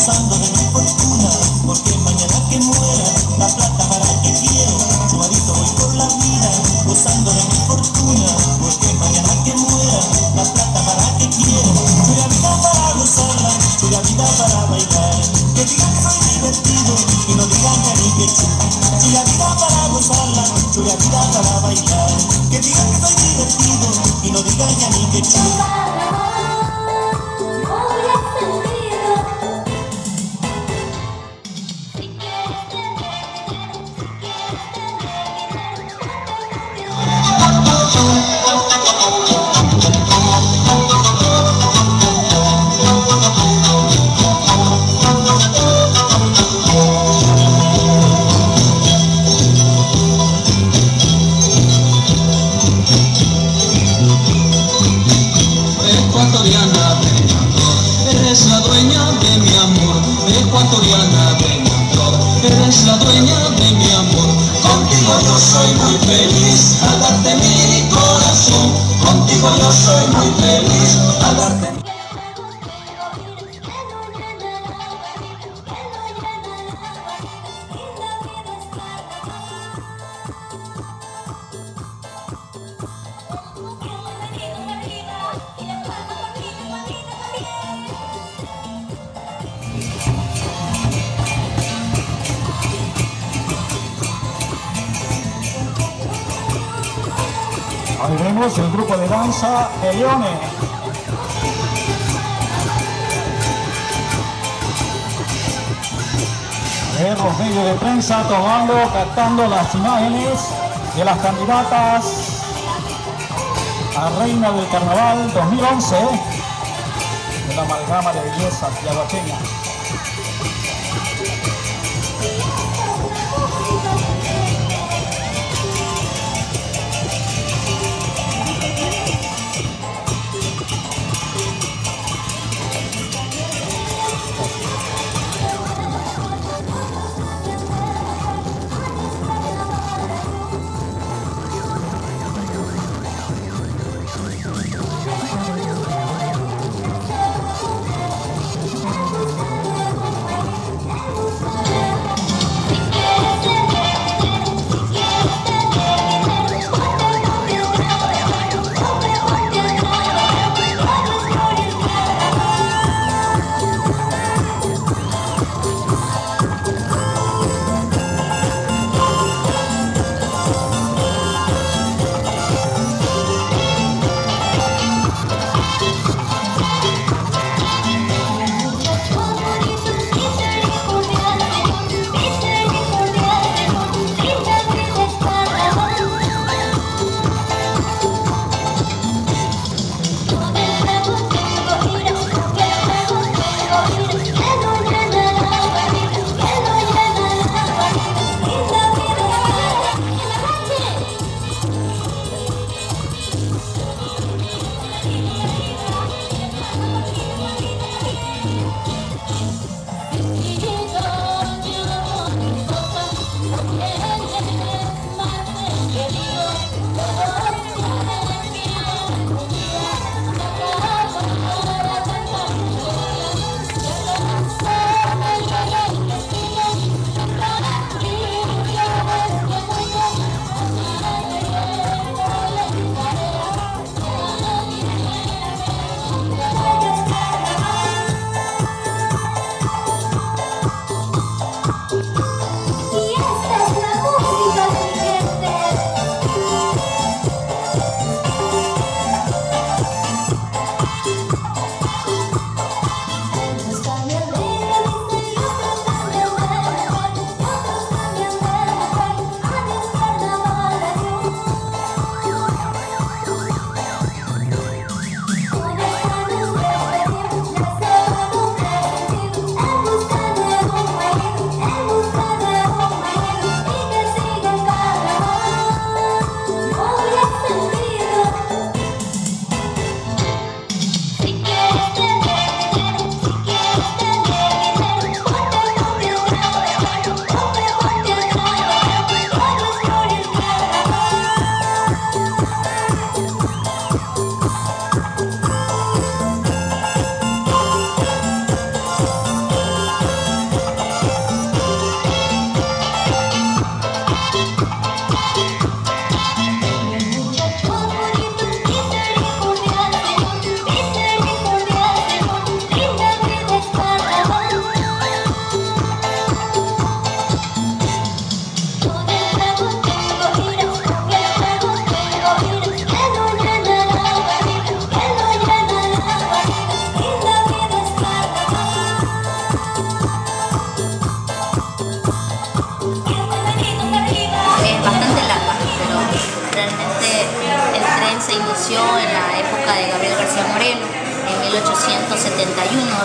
gozando de mi fortuna, porque mañana que muera, la plata para que quiero, suavito voy por la vida, gozando de mi fortuna, porque mañana que muera, la plata para que quiero, soy la vida para gozarla, soy la vida para bailar, que digan que soy divertido y no digan que ni que soy la vida para gozarla, soy la vida para bailar, que digan que soy divertido y no digan que ni que al darte mi corazón. Contigo yo soy muy feliz al darte mi Ahí vemos el grupo de danza Elione. Ver los medios de prensa tomando, captando las imágenes de las candidatas a Reina del Carnaval 2011 de la amalgama de bellezas yaguacheñas.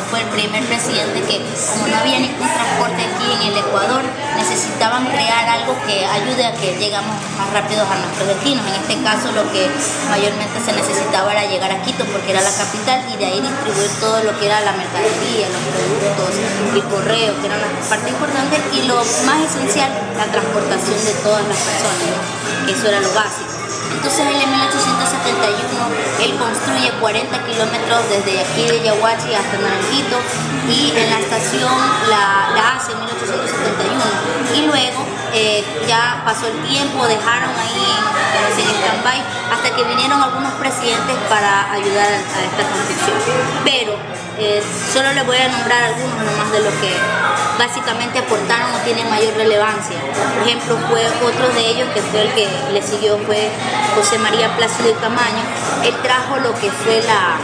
Fue el primer presidente que, como no había ningún transporte aquí en el Ecuador, necesitaban crear algo que ayude a que llegamos más rápido a nuestros destinos. En este caso, lo que mayormente se necesitaba era llegar a Quito porque era la capital y de ahí distribuir todo lo que era la mercadería, los productos, el correo, que eran la parte importante, y lo más esencial, la transportación de todas las personas, eso era lo básico. Entonces él en 1871 él construye 40 kilómetros desde aquí de Yahuachi hasta Naranjito y en la estación la, hace en 1871 y luego eh, ya pasó el tiempo, dejaron ahí en, stand-by hasta que vinieron algunos presidentes para ayudar a, esta construcción. Pero eh, solo les voy a nombrar algunos nomás de los que básicamente aportaron o tienen mayor relevancia. Por ejemplo, fue otro de ellos que fue el que le siguió, fue José María Plácido y Camaño. Él trajo lo que fue la,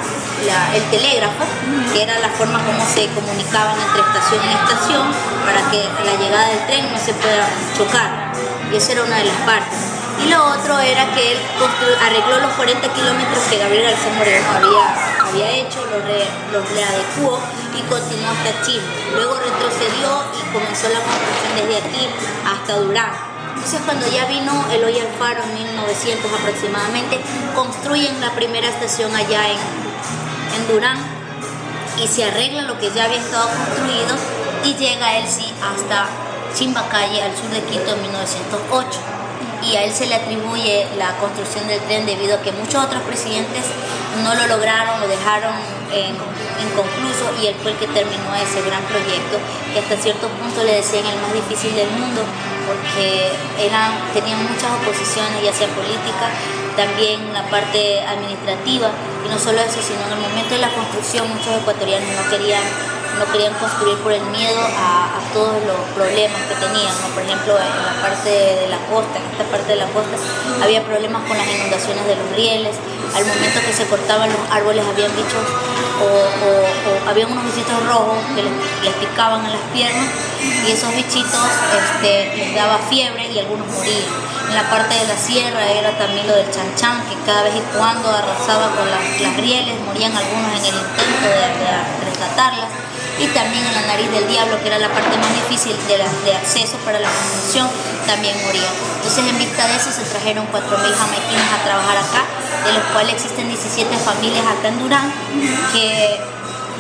el telégrafo, que era la forma como se comunicaban entre estación y estación para que la llegada del tren no se pueda chocar. Y esa era una de las partes. Y lo otro era que él arregló los 40 kilómetros que Gabriel García Moreno había había hecho, los, re, los readecuó y continuó hasta Chile. Luego retrocedió y comenzó la construcción desde aquí hasta Durán. Entonces cuando ya vino el Hoy Alfaro en 1900 aproximadamente, construyen la primera estación allá en, en Durán y se arregla lo que ya había estado construido y llega él sí hasta Chimbacalle, al sur de Quito, en 1908 y a él se le atribuye la construcción del tren debido a que muchos otros presidentes no lo lograron, lo dejaron inconcluso y él fue el que terminó ese gran proyecto que hasta cierto punto le decían el más difícil del mundo porque eran, tenían muchas oposiciones ya sea política, también la parte administrativa y no solo eso, sino en el momento de la construcción muchos ecuatorianos no querían no querían construir por el miedo a, todos los problemas que tenían. Por ejemplo, en la parte de la costa, en esta parte de la costa, había problemas con las inundaciones de los rieles. Al momento que se cortaban los árboles, habían bichos o, habían unos bichitos rojos que les, picaban en las piernas y esos bichitos este, les daba fiebre y algunos morían. En la parte de la sierra era también lo del chanchan, que cada vez y cuando arrasaba con las, rieles, morían algunos en el intento de, de rescatarlas y también en la nariz del diablo, que era la parte más difícil de, de acceso para la construcción, también moría. Entonces en vista de eso se trajeron 4.000 jamaiquinos a trabajar acá, de los cuales existen 17 familias acá en Durán, que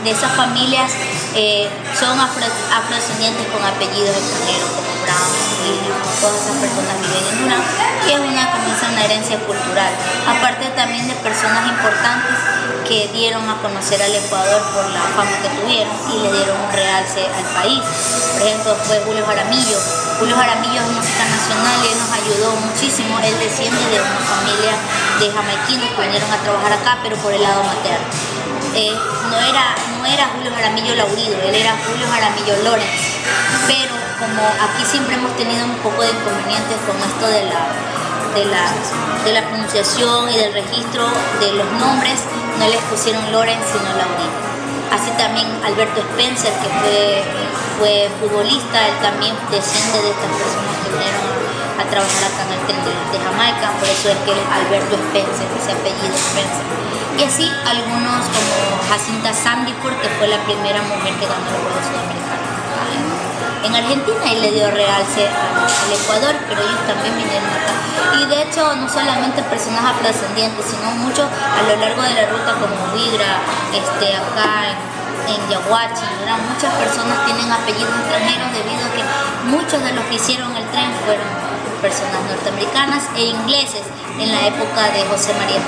de esas familias eh, son afrodescendientes con apellidos extranjeros Brown, y todas esas personas viven en Durán, que es una, comienza una herencia cultural. Aparte también de personas importantes que dieron a conocer al Ecuador por la fama que tuvieron y le dieron un realce al país. Por ejemplo, fue Julio Jaramillo. Julio Jaramillo es música nacional y él nos ayudó muchísimo. Él desciende de una familia de jamaiquinos que vinieron a trabajar acá, pero por el lado materno. Eh, no, era, no era Julio Jaramillo Laurido, él era Julio Jaramillo Lorenz. Pero como aquí siempre hemos tenido un poco de inconvenientes con esto de la, de la, de la pronunciación y del registro de los nombres, no les pusieron Lorenz sino Laurino. Así también Alberto Spencer, que fue, fue futbolista, él también desciende de estas personas que vinieron a trabajar acá en el tren de, Jamaica, por eso es que es Alberto Spencer, ese apellido Spencer. Y así algunos como Jacinta Sandiford, que fue la primera mujer que ganó el Juegos Sudamericanos en Argentina y le dio realce al Ecuador, pero ellos también vinieron acá. Y de hecho, no solamente personas afrodescendientes, sino muchos a lo largo de la ruta, como Vigra, este, acá en, en Yaguachi, muchas personas tienen apellidos extranjeros debido a que muchos de los que hicieron el tren fueron personas norteamericanas e ingleses en la época de José María de